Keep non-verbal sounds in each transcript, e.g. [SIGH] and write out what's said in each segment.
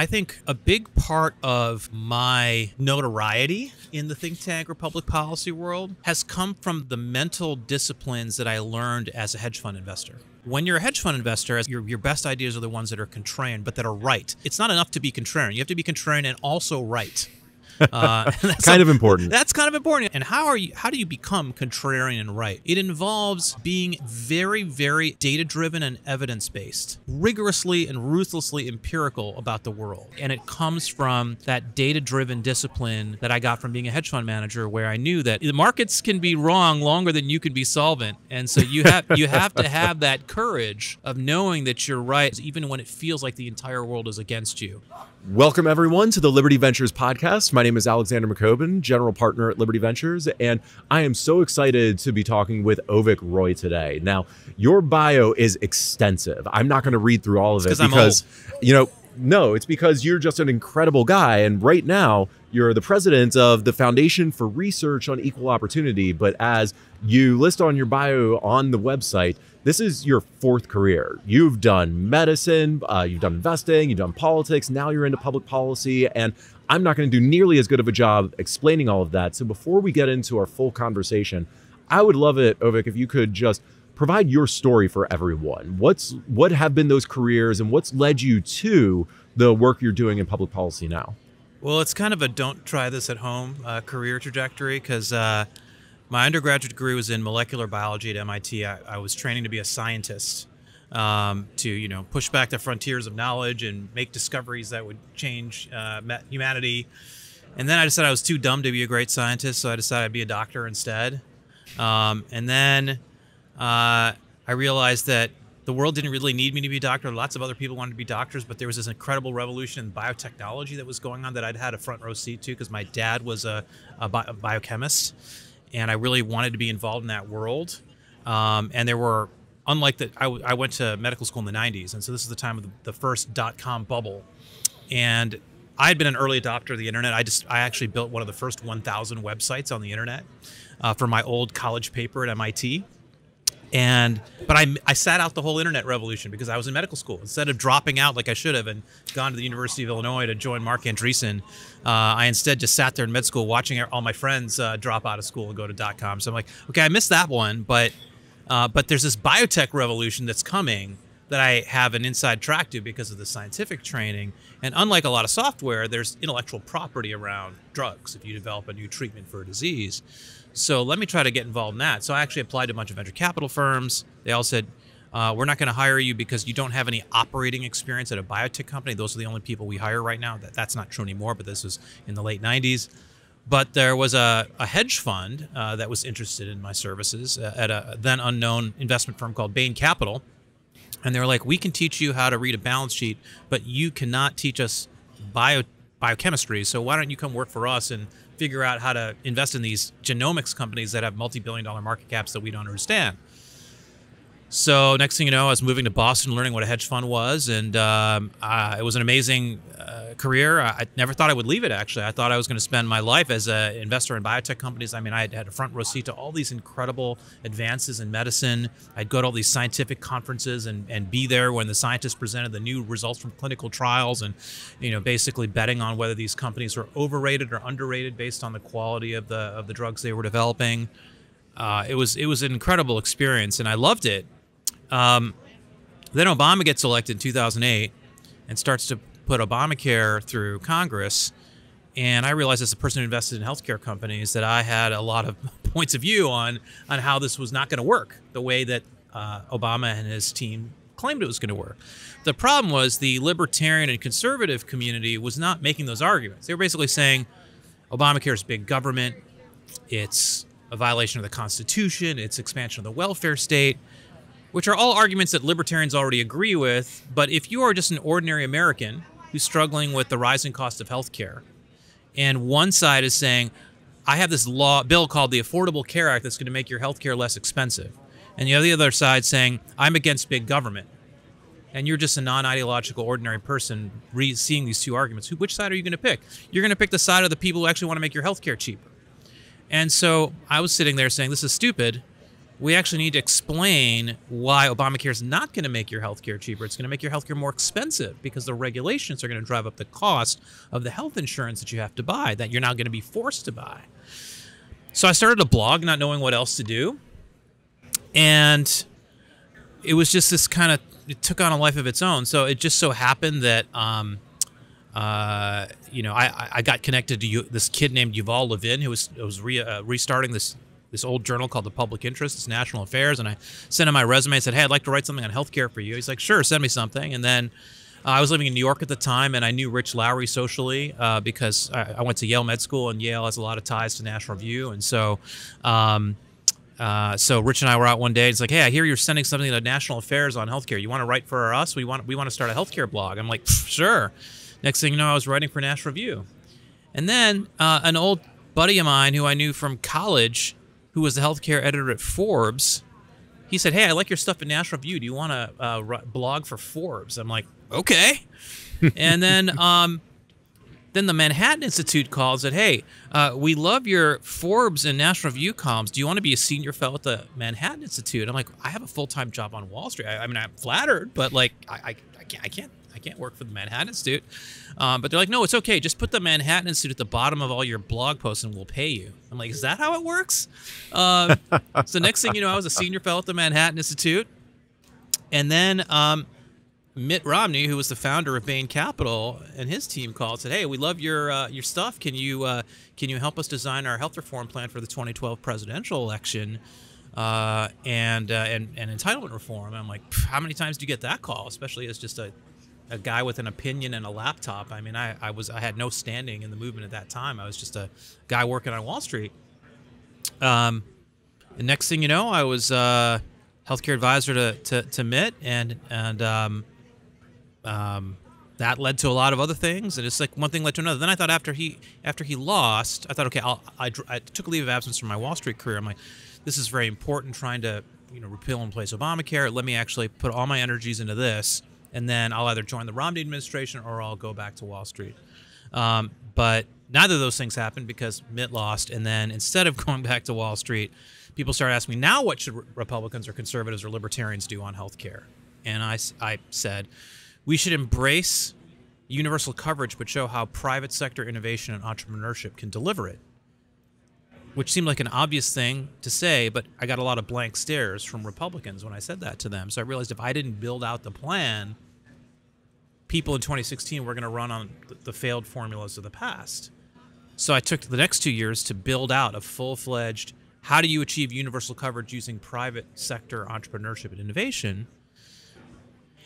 I think a big part of my notoriety in the think tank or public policy world has come from the mental disciplines that I learned as a hedge fund investor. When you're a hedge fund investor, your, your best ideas are the ones that are contrarian, but that are right. It's not enough to be contrarian. You have to be contrarian and also right. Uh, [LAUGHS] kind a, of important. That's kind of important. And how are you? How do you become contrarian and right? It involves being very, very data driven and evidence based, rigorously and ruthlessly empirical about the world. And it comes from that data driven discipline that I got from being a hedge fund manager, where I knew that the markets can be wrong longer than you can be solvent. And so you have you have to have that courage of knowing that you're right, even when it feels like the entire world is against you. Welcome, everyone, to the Liberty Ventures podcast. My name is Alexander McCobin, general partner at Liberty Ventures, and I am so excited to be talking with Avik Roy today. Now, your bio is extensive. I'm not going to read through all of it because, you know, no, it's because you're just an incredible guy. And right now, you're the president of the Foundation for Research on Equal Opportunity. But as you list on your bio on the website, this is your fourth career. You've done medicine, uh, you've done investing, you've done politics, now you're into public policy. And I'm not going to do nearly as good of a job explaining all of that. So before we get into our full conversation, I would love it, Avik, if you could just provide your story for everyone. What's what have been those careers and what's led you to the work you're doing in public policy now? Well, it's kind of a don't try this at home uh, career trajectory because uh, my undergraduate degree was in molecular biology at MIT. I, I was training to be a scientist um, to you know push back the frontiers of knowledge and make discoveries that would change uh, humanity. And then I decided I was too dumb to be a great scientist, so I decided I'd be a doctor instead. Um, and then uh, I realized that the world didn't really need me to be a doctor. Lots of other people wanted to be doctors, but there was this incredible revolution in biotechnology that was going on that I'd had a front row seat to because my dad was a, a, bi- a biochemist and I really wanted to be involved in that world. Um, and there were, unlike that, I, went to medical school in the 90s, and so this is the time of the, the first dot com bubble. And I had been an early adopter of the internet. I just, I actually built one of the first 1,000 websites on the internet uh, for my old college paper at MIT and but I, I sat out the whole internet revolution because I was in medical school instead of dropping out like I should have and gone to the University of Illinois to join Marc Andreessen. Uh, I instead just sat there in med school watching all my friends uh, drop out of school and go to dot com. So I'm like, okay, I missed that one, but uh, but there's this biotech revolution that's coming that I have an inside track to because of the scientific training. And unlike a lot of software, there's intellectual property around drugs if you develop a new treatment for a disease. So let me try to get involved in that. So I actually applied to a bunch of venture capital firms. They all said, uh, we're not going to hire you because you don't have any operating experience at a biotech company. Those are the only people we hire right now. That, that's not true anymore, but this was in the late 90s. But there was a, a hedge fund uh, that was interested in my services uh, at a then unknown investment firm called Bain Capital. And they were like, we can teach you how to read a balance sheet, but you cannot teach us bio, biochemistry. So why don't you come work for us and figure out how to invest in these genomics companies that have multi-billion dollar market caps that we don't understand. So next thing you know, I was moving to Boston, learning what a hedge fund was, and um, uh, it was an amazing uh, career. I, never thought I would leave it. Actually, I thought I was going to spend my life as an investor in biotech companies. I mean, I had, had a front row seat to all these incredible advances in medicine. I'd go to all these scientific conferences and, and be there when the scientists presented the new results from clinical trials, and you know, basically betting on whether these companies were overrated or underrated based on the quality of the of the drugs they were developing. Uh, it was it was an incredible experience, and I loved it um, then Obama gets elected in 2008 and starts to put Obamacare through Congress. And I realized as a person who invested in healthcare companies that I had a lot of [LAUGHS] points of view on on how this was not going to work the way that uh, Obama and his team claimed it was going to work. The problem was the libertarian and conservative community was not making those arguments. They were basically saying Obamacare is big government, it's a violation of the Constitution, it's expansion of the welfare state which are all arguments that libertarians already agree with. But if you are just an ordinary American who's struggling with the rising cost of healthcare, and one side is saying, I have this law bill called the Affordable Care Act that's going to make your healthcare less expensive. And you have the other side saying, I'm against big government. And you're just a non ideological, ordinary person re- seeing these two arguments. Which side are you going to pick? You're going to pick the side of the people who actually want to make your healthcare cheaper. And so I was sitting there saying, This is stupid we actually need to explain why Obamacare is not going to make your healthcare cheaper. It's going to make your healthcare more expensive because the regulations are going to drive up the cost of the health insurance that you have to buy, that you're now going to be forced to buy. So I started a blog, not knowing what else to do. And it was just this kind of, it took on a life of its own. So it just so happened that, um, uh, you know, I, I got connected to you, this kid named Yuval Levin who was, was re, uh, restarting this this old journal called The Public Interest. It's National Affairs, and I sent him my resume. and said, "Hey, I'd like to write something on healthcare for you." He's like, "Sure, send me something." And then uh, I was living in New York at the time, and I knew Rich Lowry socially uh, because I, I, went to Yale Med School, and Yale has a lot of ties to National Review, and so. Um, uh, so Rich and I were out one day. It's like, hey, I hear you're sending something to National Affairs on healthcare. You want to write for us? We want we want to start a healthcare blog. I'm like, sure. Next thing you know, I was writing for National Review, and then uh, an old buddy of mine who I knew from college who was the healthcare editor at Forbes, he said, "Hey, I like your stuff in National Review. Do you want to uh, blog for Forbes?" I'm like, "Okay." [LAUGHS] and then, um, then the Manhattan Institute calls it, "Hey, uh, we love your Forbes and National Review columns. Do you want to be a senior fellow at the Manhattan Institute?" I'm like, "I have a full time job on Wall Street. I, I mean, I'm flattered, but like, I, I, I can't, I can't I can't work for the Manhattan Institute. Um, but they're like, no, it's okay. Just put the Manhattan Institute at the bottom of all your blog posts and we'll pay you. I'm like, is that how it works? Um, so next thing you know, I was a senior fellow at the Manhattan Institute. And then um, Mitt Romney, who was the founder of Bain Capital, and his team called said, "Hey, we love your uh, your stuff. Can you uh, can you help us design our health reform plan for the 2012 presidential election?" Uh, and, uh, and and entitlement reform. I'm like, how many times do you get that call? Especially as just a a guy with an opinion and a laptop. I mean, I, I was I had no standing in the movement at that time. I was just a guy working on Wall Street. Um, the next thing you know, I was uh, healthcare advisor to, to, to Mitt, and and um, um, that led to a lot of other things, and it's like one thing led to another. Then I thought after he after he lost, I thought, okay, I'll, I, I took a leave of absence from my Wall Street career. I'm like, this is very important, trying to you know repeal and replace Obamacare. Let me actually put all my energies into this and then I'll either join the Romney administration or I'll go back to Wall Street. Um, but neither of those things happened because Mitt lost, and then instead of [LAUGHS] going back to Wall Street, people started asking me, now what should Republicans or conservatives or libertarians do on health care? And I, I said, we should embrace universal coverage, but show how private sector innovation and entrepreneurship can deliver it which seemed like an obvious thing to say, but I got a lot of blank stares from Republicans when I said that to them. So I realized if I didn't build out the plan, people in 2016 were going to run on the failed formulas of the past. So I took the next two years to build out a full fledged how do you achieve universal coverage using private sector entrepreneurship and innovation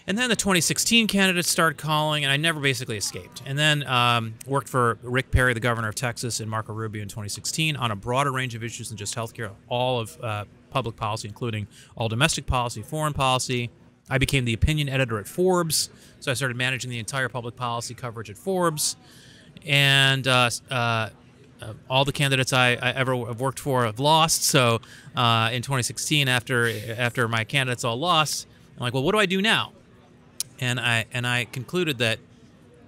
and then the 2016 candidates started calling, and I never basically escaped. And then um, worked for Rick Perry, the governor of Texas, and Marco Rubio in 2016 on a broader range of issues than just healthcare, all of uh, public policy, including all domestic policy, foreign policy. I became the opinion editor at Forbes, so I started managing the entire public policy coverage at Forbes. And uh, uh, uh all the candidates I, I, ever have worked for have lost. So uh, in 2016, after after my candidates all lost, I'm like, well, what do I do now? And I and I concluded that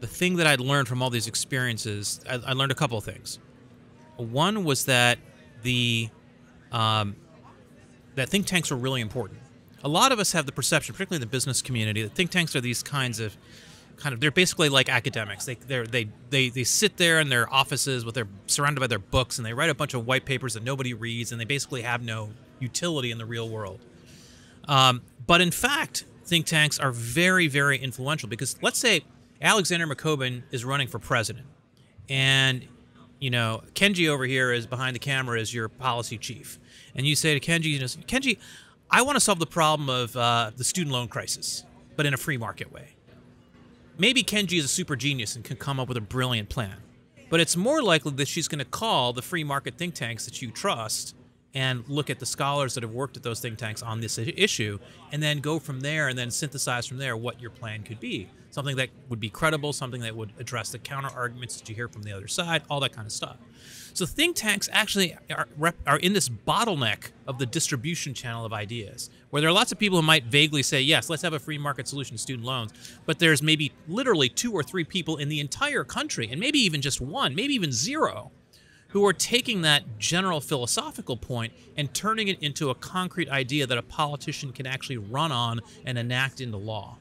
the thing that I'd learned from all these experiences, I, I learned a couple of things. One was that the um, that think tanks are really important. A lot of us have the perception, particularly in the business community, that think tanks are these kinds of kind of they're basically like academics. They they they they sit there in their offices with their surrounded by their books and they write a bunch of white papers that nobody reads and they basically have no utility in the real world. Um, but in fact, think tanks are very, very influential because let's say Alexander McCobin is running for president and you know Kenji over here is behind the camera as your policy chief and you say to Kenji, you know, Kenji, I want to solve the problem of uh, the student loan crisis, but in a free market way. Maybe Kenji is a super genius and can come up with a brilliant plan, but it's more likely that she's going to call the free market think tanks that you trust and look at the scholars that have worked at those think tanks on this issue and then go from there and then synthesize from there what your plan could be. Something that would be credible something that would address the counter arguments that you hear from the other side all that kind of stuff. So think tanks actually are, are in this bottleneck of the distribution channel of ideas where there are lots of people who might vaguely say yes let's have a free market solution to student loans but there's maybe literally two or three people in the entire country and maybe even just one maybe even zero who are taking that general philosophical point and turning it into a concrete idea that a politician can actually run on and enact into law.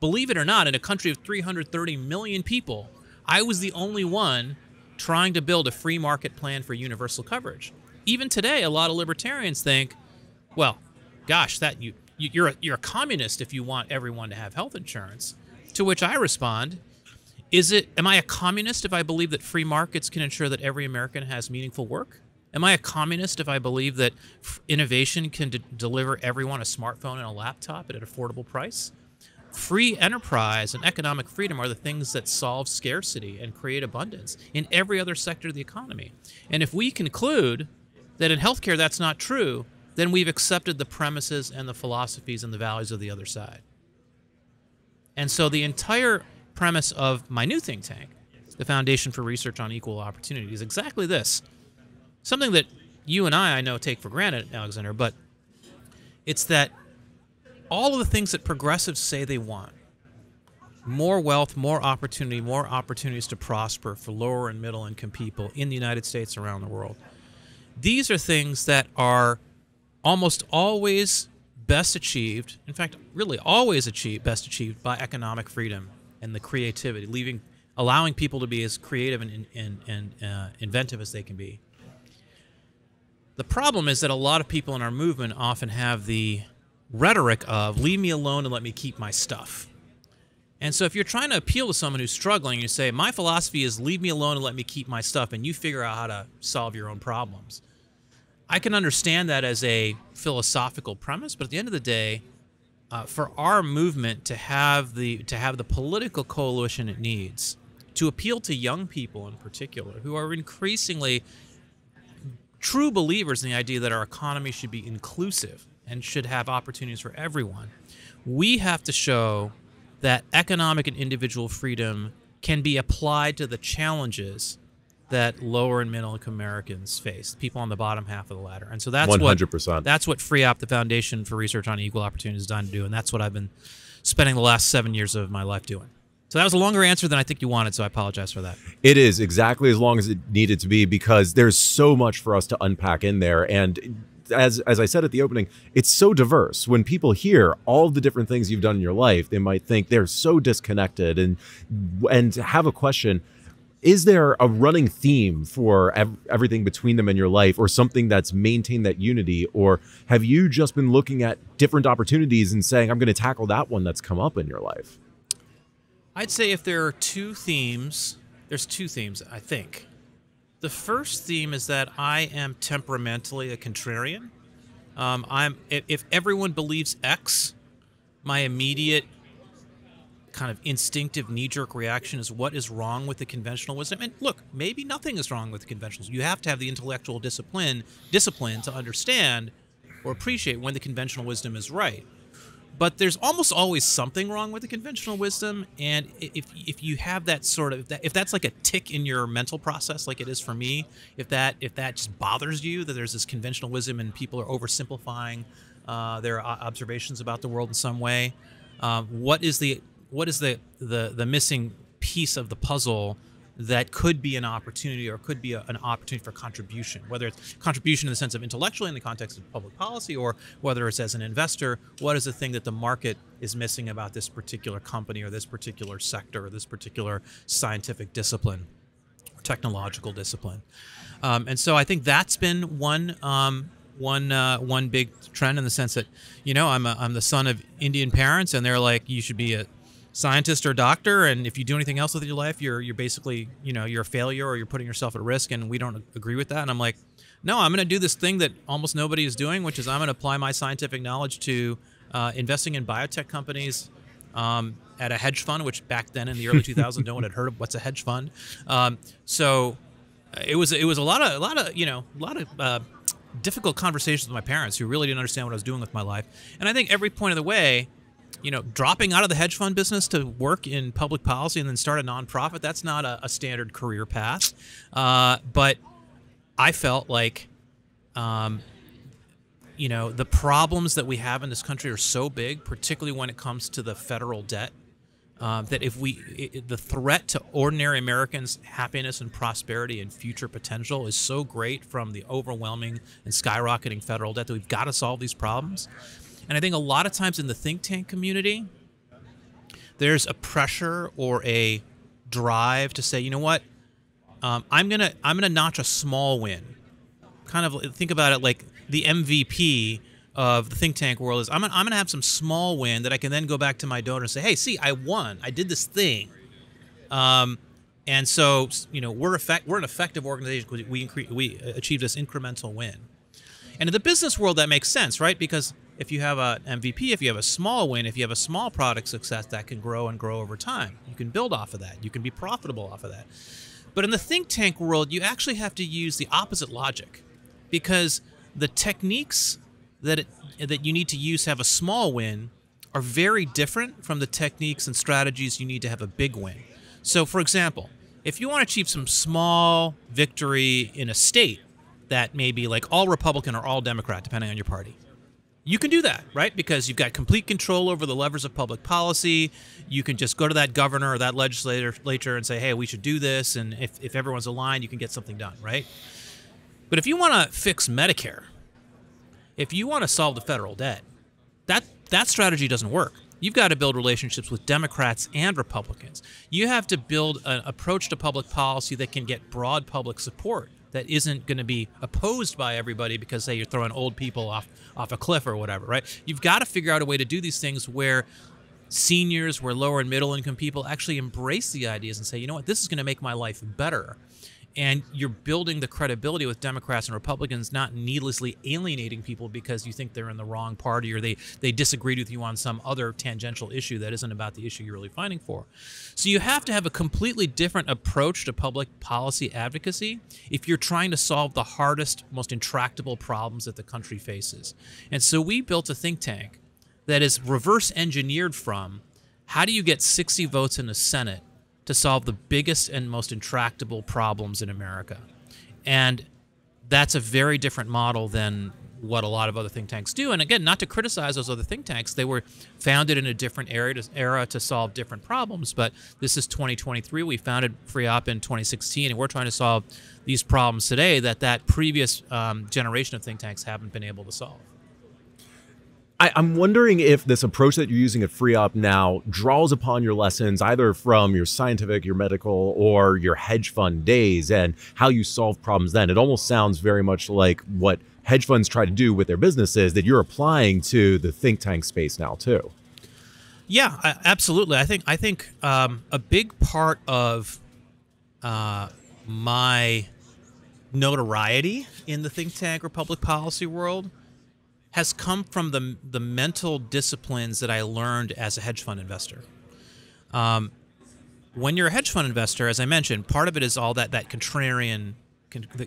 Believe it or not, in a country of 330 million people, I was the only one trying to build a free market plan for universal coverage. Even today, a lot of libertarians think, well, gosh, that you you're a, you're a communist if you want everyone to have health insurance. To which I respond, is it am I a communist if I believe that free markets can ensure that every American has meaningful work? Am I a communist if I believe that innovation can d- deliver everyone a smartphone and a laptop at an affordable price? Free enterprise and economic freedom are the things that solve scarcity and create abundance in every other sector of the economy. And if we conclude that in healthcare that's not true, then we've accepted the premises and the philosophies and the values of the other side. And so the entire premise of my new think tank, the Foundation for Research on Equal Opportunity, is exactly this. Something that you and I, I know, take for granted, Alexander, but it's that all of the things that progressives say they want more wealth, more opportunity, more opportunities to prosper for lower and middle income people in the United States around the world. These are things that are almost always best achieved, in fact, really always achieved, best achieved by economic freedom and the creativity, leaving, allowing people to be as creative and, and, and uh, inventive as they can be. The problem is that a lot of people in our movement often have the rhetoric of leave me alone and let me keep my stuff. And so if you're trying to appeal to someone who's struggling, you say, my philosophy is leave me alone and let me keep my stuff, and you figure out how to solve your own problems. I can understand that as a philosophical premise, but at the end of the day, uh, for our movement to have the to have the political coalition it needs to appeal to young people in particular who are increasingly true believers in the idea that our economy should be inclusive and should have opportunities for everyone, we have to show that economic and individual freedom can be applied to the challenges that lower and middle income Americans face, people on the bottom half of the ladder. And so that's 100%. what that's what FREOPP, the Foundation for Research on Equal Opportunity, is designed to do, and that's what I've been spending the last seven years of my life doing. So that was a longer answer than I think you wanted, so I apologize for that. It is exactly as long as it needed to be because there's so much for us to unpack in there, and as as I said at the opening, it's so diverse. When people hear all the different things you've done in your life, they might think they're so disconnected and and have a question is there a running theme for ev- everything between them in your life or something that's maintained that unity? Or have you just been looking at different opportunities and saying i'm going to tackle that one that's come up in your life i'd say if there are two themes there's two themes i think. The first theme is that i am temperamentally a contrarian. Um, i'm if, if everyone believes x my immediate kind of instinctive knee jerk reaction is what is wrong with the conventional wisdom. And look, maybe nothing is wrong with the conventionals. You have to have the intellectual discipline discipline to understand or appreciate when the conventional wisdom is right. But there's almost always something wrong with the conventional wisdom, and if if you have that sort of if that's like a tick in your mental process, like it is for me, if that if that just bothers you that there's this conventional wisdom and people are oversimplifying uh, their observations about the world in some way, um, what is the what is the the the missing piece of the puzzle that could be an opportunity or could be a, an opportunity for contribution, whether it's contribution in the sense of intellectually in the context of public policy or whether it's as an investor, what is the thing that the market is missing about this particular company or this particular sector or this particular scientific discipline or technological discipline. Um, and so I think that's been one um, one uh, one big trend in the sense that you know I'm a, I'm the son of Indian parents and they're like you should be a scientist or doctor and if you do anything else with your life you're you're basically you know you're a failure or you're putting yourself at risk and we don't agree with that. And i'm like no i'm going to do this thing that almost nobody is doing which is i'm going to apply my scientific knowledge to uh, investing in biotech companies um, at a hedge fund which back then in the early [LAUGHS] 2000s no one had heard of what's a hedge fund. Um, so uh, it was it was a lot of a lot of you know a lot of uh, difficult conversations with my parents who really didn't understand what i was doing with my life. And i think every point of the way you know, dropping out of the hedge fund business to work in public policy and then start a nonprofit, that's not a, a standard career path. Uh, but I felt like, um, you know, the problems that we have in this country are so big, particularly when it comes to the federal debt Um, that if we, it, the threat to ordinary Americans' happiness and prosperity and future potential is so great from the overwhelming and skyrocketing federal debt that we've got to solve these problems. And I think a lot of times in the think tank community, there's a pressure or a drive to say, you know what, um, I'm gonna I'm gonna notch a small win. Kind of think about it like the MVP of the think tank world is I'm gonna, I'm gonna have some small win that I can then go back to my donor and say, hey, see, I won, I did this thing. Um, and so you know we're effect we're an effective organization because we incre- we achieved this incremental win. And in the business world, that makes sense, right? Because if you have an MVP, if you have a small win, if you have a small product success, that can grow and grow over time. You can build off of that. You can be profitable off of that. But in the think tank world, you actually have to use the opposite logic because the techniques that it, that you need to use to have a small win are very different from the techniques and strategies you need to have a big win. So, for example, if you want to achieve some small victory in a state that may be like all Republican or all Democrat, depending on your party, you can do that, right? Because you've got complete control over the levers of public policy. You can just go to that governor or that legislature and say, hey, we should do this. And if, if everyone's aligned, you can get something done, right? But if you want to fix Medicare, if you want to solve the federal debt, that, that strategy doesn't work. You've got to build relationships with Democrats and Republicans. You have to build an approach to public policy that can get broad public support that isn't going to be opposed by everybody because say you're throwing old people off off a cliff or whatever, right? You've got to figure out a way to do these things where seniors, where lower and middle income people actually embrace the ideas and say, you know what, this is going to make my life better and you're building the credibility with Democrats and Republicans, not needlessly alienating people because you think they're in the wrong party or they they disagreed with you on some other tangential issue that isn't about the issue you're really fighting for. So you have to have a completely different approach to public policy advocacy if you're trying to solve the hardest, most intractable problems that the country faces. And so we built a think tank that is reverse engineered from how do you get 60 votes in the Senate to solve the biggest and most intractable problems in America. And that's a very different model than what a lot of other think tanks do. And again, not to criticize those other think tanks, they were founded in a different era to, era to solve different problems. But this is 2023. We founded FREOPP in 2016, and we're trying to solve these problems today that that previous um, generation of think tanks haven't been able to solve. I, am wondering if this approach that you're using at FREOPP now draws upon your lessons either from your scientific, your medical, or your hedge fund days and how you solve problems then. It almost sounds very much like what hedge funds try to do with their businesses that you're applying to the think tank space now too. Yeah, absolutely. I think I think um, a big part of uh, my notoriety in the think tank or public policy world has come from the the mental disciplines that I learned as a hedge fund investor. Um, when you're a hedge fund investor, as I mentioned, part of it is all that that contrarian.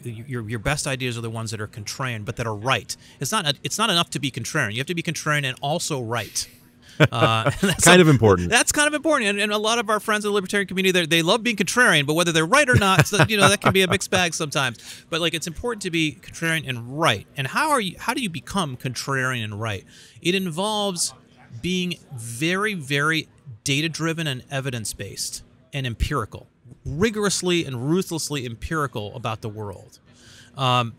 Your, your best ideas are the ones that are contrarian, but that are right. It's not it's not enough to be contrarian. You have to be contrarian and also right. Uh, [LAUGHS] kind a, of important. That's kind of important, and, and, a lot of our friends in the libertarian community they love being contrarian, but whether they're right or not, so, you know, that can be a mixed bag sometimes. But like, it's important to be contrarian and right. And how are you? How do you become contrarian and right? It involves being very, very data driven and evidence based and empirical, rigorously and ruthlessly empirical about the world. Um,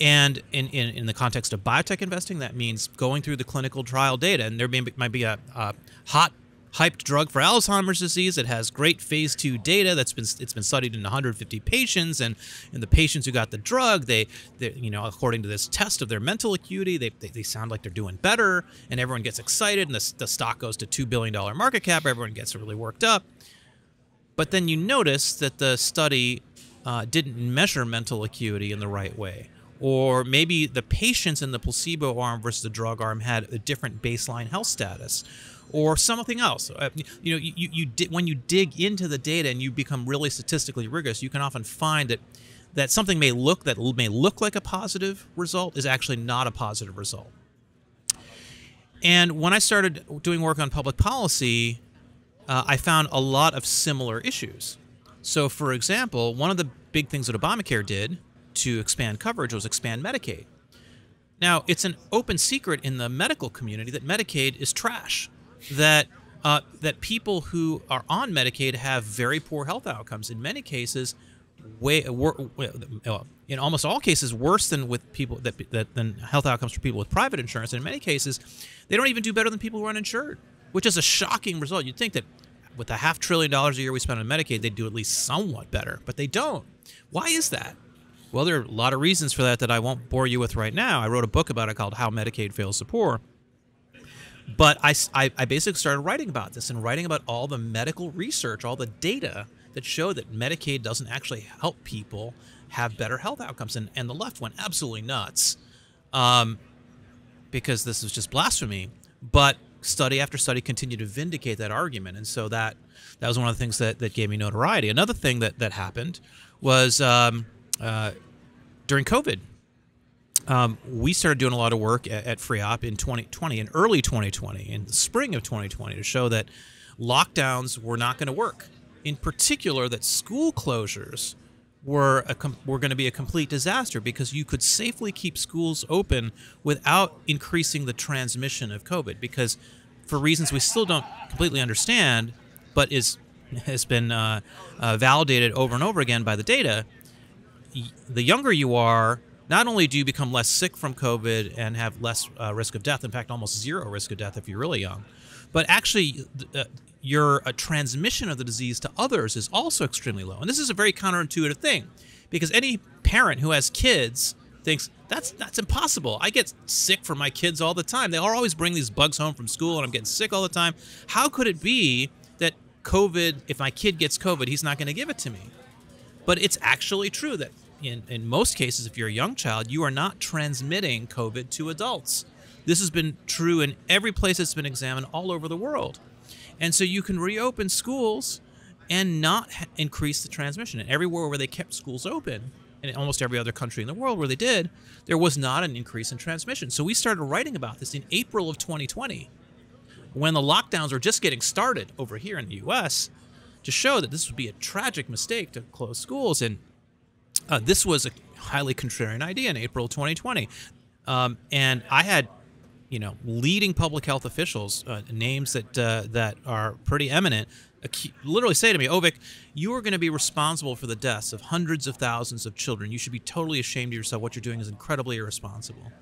and in, in, in, the context of biotech investing, that means going through the clinical trial data. And there may, might be a, a hot, hyped drug for Alzheimer's disease that has great phase two data that's been it's been studied in 150 patients, and and the patients who got the drug, they, they you know according to this test of their mental acuity, they, they, they sound like they're doing better, and everyone gets excited, and the, the stock goes to two billion dollar market cap. Everyone gets really worked up. But then you notice that the study uh, didn't measure mental acuity in the right way or maybe the patients in the placebo arm versus the drug arm had a different baseline health status or something else. Uh, you know you, you, di- when you dig into the data and you become really statistically rigorous you can often find that that something may look that may look like a positive result is actually not a positive result. And when i started doing work on public policy uh, i found a lot of similar issues. So for example one of the big things that obamacare did to expand coverage was expand Medicaid. Now, it's an open secret in the medical community that Medicaid is trash. That uh, that people who are on Medicaid have very poor health outcomes. In many cases, way in almost all cases worse than with people that, that than health outcomes for people with private insurance. And in many cases, they don't even do better than people who are uninsured, which is a shocking result. You'd think that with a half trillion dollars a year we spend on Medicaid, they'd do at least somewhat better, but they don't. Why is that? Well, there are a lot of reasons for that that I won't bore you with right now. I wrote a book about it called How Medicaid Fails the Poor. But I, I, I basically started writing about this and writing about all the medical research, all the data that show that Medicaid doesn't actually help people have better health outcomes. And, and the left went absolutely nuts um, because this was just blasphemy. But study after study continued to vindicate that argument. And so that that was one of the things that, that gave me notoriety. Another thing that, that happened was um, uh, during COVID. Um, we started doing a lot of work at, at FreeOpp in 2020, in early 2020, in the spring of 2020, to show that lockdowns were not going to work. In particular, that school closures were a, were going to be a complete disaster because you could safely keep schools open without increasing the transmission of COVID. Because for reasons we still don't completely understand, but is has been uh, uh, validated over and over again by the data, the younger you are, not only do you become less sick from COVID and have less uh, risk of death, in fact, almost zero risk of death if you're really young, but actually, uh, your uh, transmission of the disease to others is also extremely low. And this is a very counterintuitive thing because any parent who has kids thinks that's that's impossible. I get sick from my kids all the time. They are always bring these bugs home from school and I'm getting sick all the time. How could it be that COVID, if my kid gets COVID, he's not going to give it to me? But it's actually true that in, in most cases, if you're a young child, you are not transmitting COVID to adults. This has been true in every place that's been examined all over the world. And so you can reopen schools and not increase the transmission. And everywhere where they kept schools open, and almost every other country in the world where they did, there was not an increase in transmission. So we started writing about this in April of 2020 when the lockdowns were just getting started over here in the US to show that this would be a tragic mistake to close schools. And uh, this was a highly contrarian idea in April 2020. Um, and I had, you know, leading public health officials, uh, names that uh, that are pretty eminent, literally say to me, Avik, you are going to be responsible for the deaths of hundreds of thousands of children. You should be totally ashamed of yourself. What you're doing is incredibly irresponsible.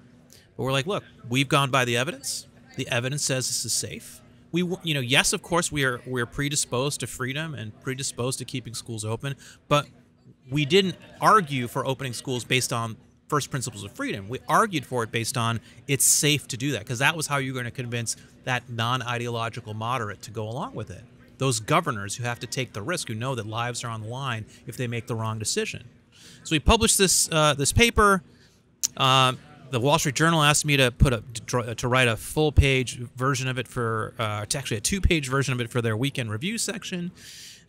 But we're like, look, we've gone by the evidence. The evidence says this is safe. We, you know, yes, of course, we are we're predisposed to freedom and predisposed to keeping schools open, but we didn't argue for opening schools based on first principles of freedom. We argued for it based on it's safe to do that because that was how you were going to convince that non-ideological moderate to go along with it. Those governors who have to take the risk, who know that lives are on the line if they make the wrong decision. So we published this uh, this paper. Uh, the Wall Street Journal asked me to put a to, to write a full page version of it for uh, actually a two page version of it for their weekend review section.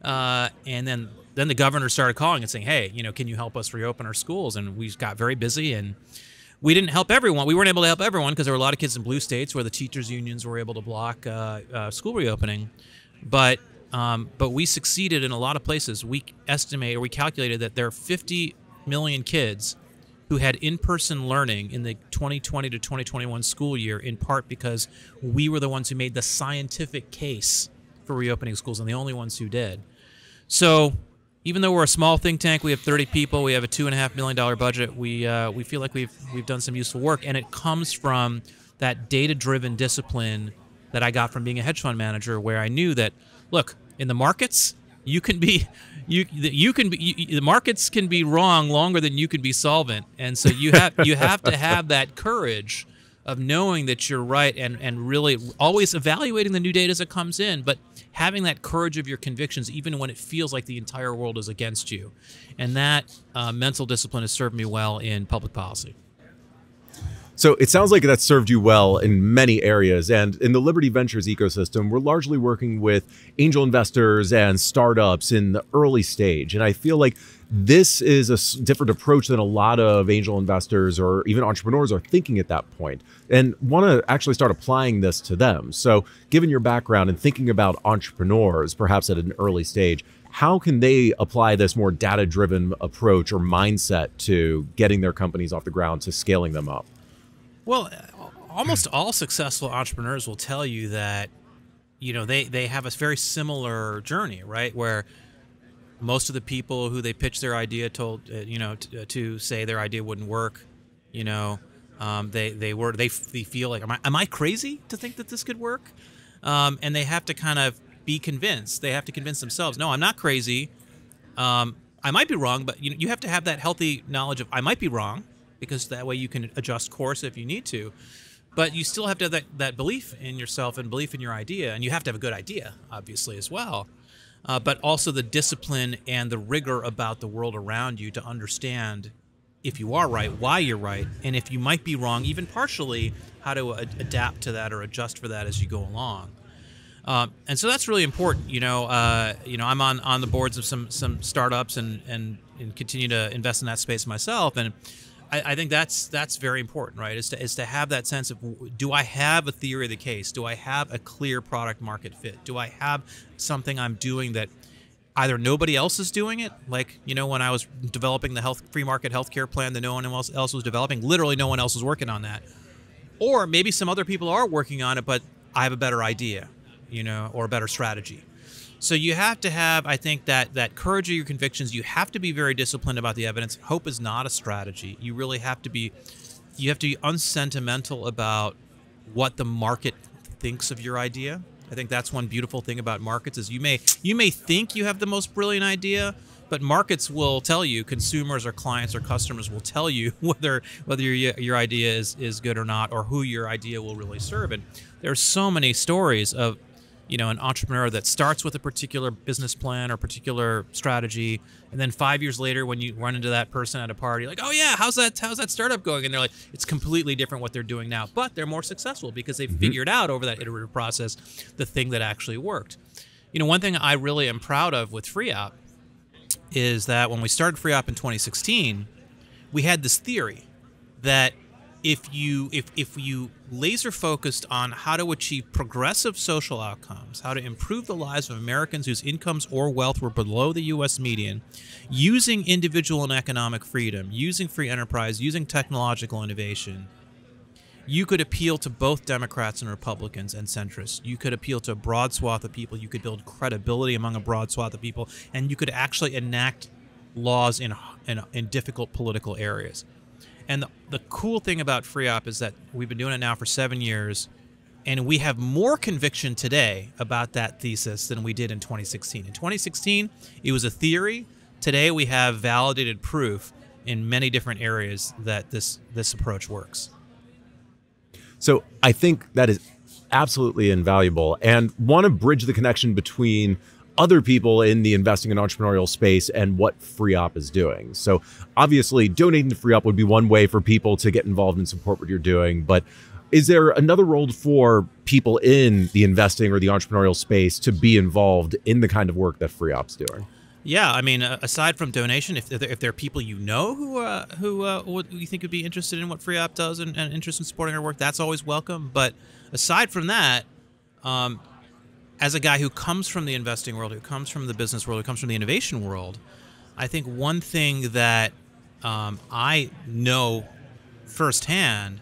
Uh, and then then the governor started calling and saying, "Hey, you know, can you help us reopen our schools?" And we got very busy and we didn't help everyone. We weren't able to help everyone because there were a lot of kids in blue states where the teachers unions were able to block uh, uh, school reopening. But um, but we succeeded in a lot of places. We estimate or we calculated that there are 50 million kids who had in-person learning in the 2020 to 2021 school year in part because we were the ones who made the scientific case for reopening schools and the only ones who did. So even though we're a small think tank, we have 30 people, we have a two and a half million dollar budget. We uh, we feel like we've we've done some useful work, and it comes from that data driven discipline that I got from being a hedge fund manager, where I knew that look in the markets you can be you you can be you, the markets can be wrong longer than you can be solvent, and so you have you have to have that courage of knowing that you're right and and really always evaluating the new data as it comes in, but having that courage of your convictions, even when it feels like the entire world is against you. And that uh, mental discipline has served me well in public policy. So it sounds like that served you well in many areas. And in the Liberty Ventures ecosystem, we're largely working with angel investors and startups in the early stage. And I feel like this is a different approach than a lot of angel investors or even entrepreneurs are thinking at that point and want to actually start applying this to them. So, given your background and thinking about entrepreneurs, perhaps at an early stage, how can they apply this more data driven approach or mindset to getting their companies off the ground to scaling them up? Well, almost all successful entrepreneurs will tell you that you know they they have a very similar journey, right? Where most of the people who they pitched their idea told uh, you know t- uh, to say their idea wouldn't work, you know. Um, they they were they, they feel like am I am I crazy to think that this could work? Um, and they have to kind of be convinced. They have to convince themselves. No, I'm not crazy. Um, I might be wrong, but you you have to have that healthy knowledge of I might be wrong, because that way you can adjust course if you need to. But you still have to have that, that belief in yourself and belief in your idea, and you have to have a good idea, obviously, as well. Uh, but also the discipline and the rigor about the world around you to understand if you are right, why you're right, and if you might be wrong, even partially, how to ad- adapt to that or adjust for that as you go along. Um, and so that's really important. You know, uh, you know, I'm on, on the boards of some some startups and, and and continue to invest in that space myself. And I, I think that's that's very important, right? Is to is to have that sense of do I have a theory of the case? Do I have a clear product market fit? Do I have something I'm doing that either nobody else is doing it, like you know when I was developing the health free market healthcare plan that no one else else was developing, literally no one else was working on that, or maybe some other people are working on it, but I have a better idea, you know, or a better strategy. So you have to have, I think, that that courage of your convictions. You have to be very disciplined about the evidence. Hope is not a strategy. You really have to be, you have to be unsentimental about what the market thinks of your idea. I think that's one beautiful thing about markets is you may you may think you have the most brilliant idea, but markets will tell you, consumers or clients or customers will tell you [LAUGHS] whether whether your your idea is is good or not, or who your idea will really serve. And there's so many stories of you know an entrepreneur that starts with a particular business plan or particular strategy and then five years later when you run into that person at a party like oh yeah how's that how's that startup going and they're like it's completely different what they're doing now but they're more successful because they've mm-hmm. figured out over that iterative process the thing that actually worked you know one thing i really am proud of with FreeOpp is that when we started FreeOpp in 2016 we had this theory that if you if if you laser focused on how to achieve progressive social outcomes, how to improve the lives of Americans whose incomes or wealth were below the US median, using individual and economic freedom, using free enterprise, using technological innovation, you could appeal to both Democrats and Republicans and centrists. You could appeal to a broad swath of people. You could build credibility among a broad swath of people, and you could actually enact laws in in, in difficult political areas. And the, the cool thing about FreeOpp is that we've been doing it now for seven years, and we have more conviction today about that thesis than we did in 2016. In 2016, it was a theory. Today, we have validated proof in many different areas that this this approach works. So I think that is absolutely invaluable, and want to bridge the connection between other people in the investing and entrepreneurial space and what FreeOpp is doing. So obviously donating to FreeOpp would be one way for people to get involved and support what you're doing, but is there another role for people in the investing or the entrepreneurial space to be involved in the kind of work that FreeOpp's doing? Yeah, I mean, uh, aside from donation, if, if there are people you know who uh, who uh, would, you think would be interested in what FreeOpp does and, and interested in supporting our work, that's always welcome. But aside from that, um, as a guy who comes from the investing world, who comes from the business world, who comes from the innovation world, I think one thing that um, I know firsthand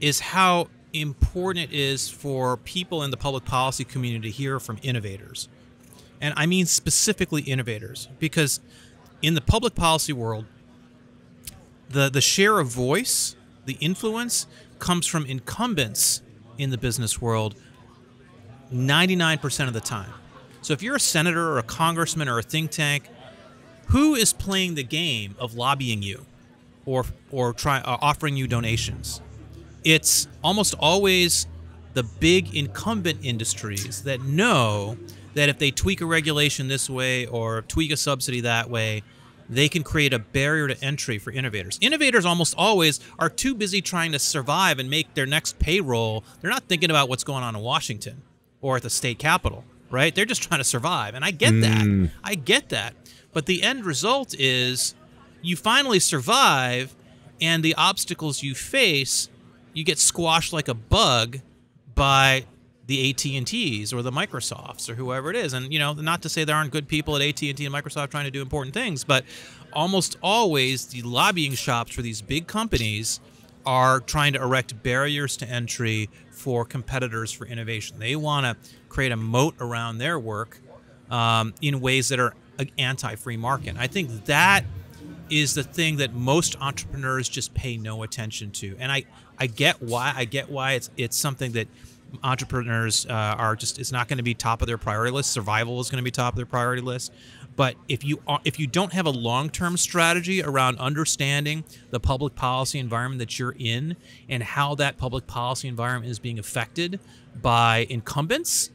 is how important it is for people in the public policy community to hear from innovators. And I mean specifically innovators, because in the public policy world, the, the share of voice, the influence, comes from incumbents in the business world 99% of the time. So if you're a senator or a congressman or a think tank, who is playing the game of lobbying you or or try uh, offering you donations? It's almost always the big incumbent industries that know that if they tweak a regulation this way or tweak a subsidy that way, they can create a barrier to entry for innovators. Innovators almost always are too busy trying to survive and make their next payroll. They're not thinking about what's going on in Washington or at the state capitol, right? They're just trying to survive. And I get mm. that. I get that. But the end result is you finally survive and the obstacles you face, you get squashed like a bug by the AT&Ts or the Microsofts or whoever it is. And you know, not to say there aren't good people at AT&T and Microsoft trying to do important things, but almost always the lobbying shops for these big companies are trying to erect barriers to entry for competitors for innovation. They want to create a moat around their work um, in ways that are anti-free market. I think that is the thing that most entrepreneurs just pay no attention to, and I I get why I get why it's it's something that entrepreneurs uh, are just it's not going to be top of their priority list. Survival is going to be top of their priority list. But if you are, if you don't have a long-term strategy around understanding the public policy environment that you're in and how that public policy environment is being affected by incumbents,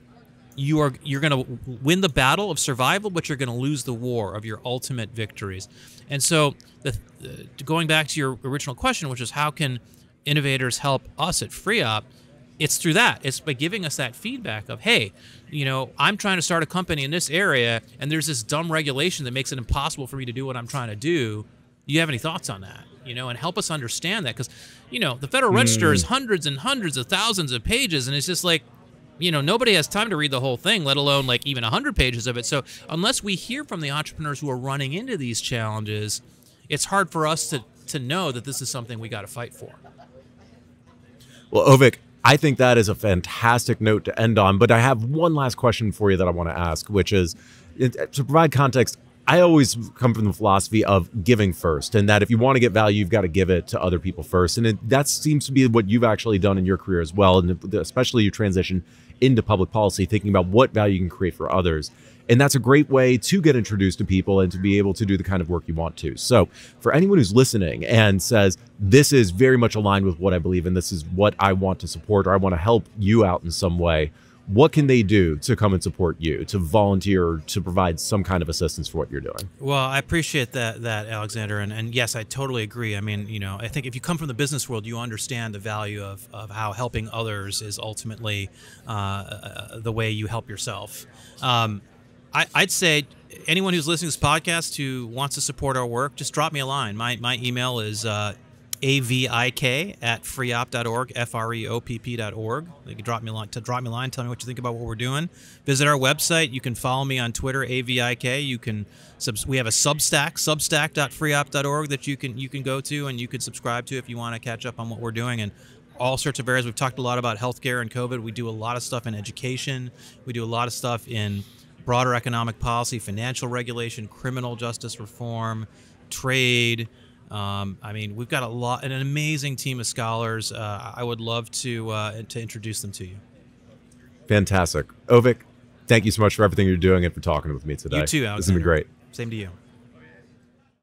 you are you're going to win the battle of survival, but you're going to lose the war of your ultimate victories. And so, the, uh, going back to your original question, which is how can innovators help us at FreeOpp? It's through that. It's by giving us that feedback of, hey, you know, I'm trying to start a company in this area, and there's this dumb regulation that makes it impossible for me to do what I'm trying to do. Do you have any thoughts on that? You know, and help us understand that because, you know, the Federal Register mm. is hundreds and hundreds of thousands of pages, and it's just like, you know, nobody has time to read the whole thing, let alone like even 100 pages of it. So, unless we hear from the entrepreneurs who are running into these challenges, it's hard for us to, to know that this is something we got to fight for. Well, Avik, I think that is a fantastic note to end on. But I have one last question for you that I want to ask, which is uh, to provide context. I always come from the philosophy of giving first, and that if you want to get value, you've got to give it to other people first. And it, that seems to be what you've actually done in your career as well, and especially your transition into public policy, thinking about what value you can create for others. And that's a great way to get introduced to people and to be able to do the kind of work you want to. So, for anyone who's listening and says, This is very much aligned with what I believe in, this is what I want to support, or I want to help you out in some way, what can they do to come and support you to volunteer to provide some kind of assistance for what you're doing? Well i appreciate that that alexander and, and yes i totally agree. I mean you know i think if you come from the business world you understand the value of, of how helping others is ultimately uh, uh the way you help yourself. Um, I, would say anyone who's listening to this podcast who wants to support our work just drop me a line my, my email is uh, avik at freopp.org, F-R-E-O-P-P.org. You can drop me a line, drop me a line, tell me what you think about what we're doing. Visit our website. You can follow me on Twitter, avik. You can we have a Substack, substack.freopp.org that you can you can go to and you can subscribe to if you want to catch up on what we're doing and all sorts of areas. We've talked a lot about healthcare and COVID. We do a lot of stuff in education. We do a lot of stuff in broader economic policy, financial regulation, criminal justice reform, trade. Um, I mean, we've got a lot, an amazing team of scholars. Uh, I would love to uh, to introduce them to you. Fantastic, Avik. Thank you so much for everything you're doing and for talking with me today. You too, Alexander. This has been great. Same to you.